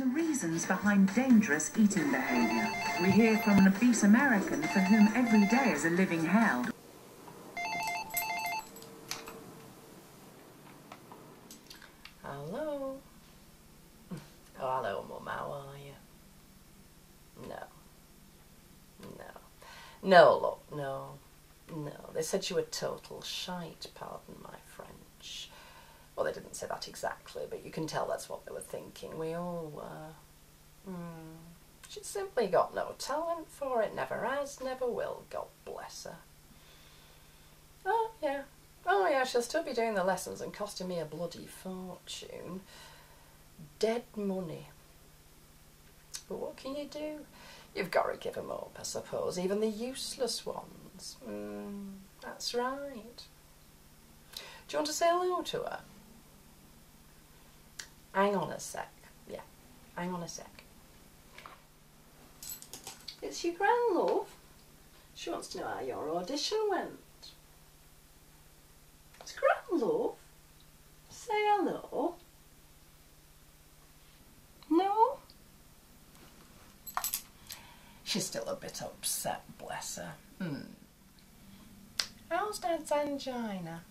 the reasons behind dangerous eating behaviour. We hear from an obese American for whom every day is a living hell. Hello. Oh, hello, Mum. How are you? No. No. No, look, no. No. They said you were total shite, pardon my. Well, they didn't say that exactly, but you can tell that's what they were thinking. We all were. Hmm. She's simply got no talent for it. Never has, never will. God bless her. Oh, yeah. Oh, yeah, she'll still be doing the lessons and costing me a bloody fortune. Dead money. But what can you do? You've got to give 'em up, I suppose, even the useless ones. Mm, that's right. Do you want to say hello to her? A sec. Yeah, hang on a sec. It's your grand love. She wants to know how your audition went. It's grand love. Say hello. No? She's still a bit upset, bless her. Hmm. How's Dad's angina?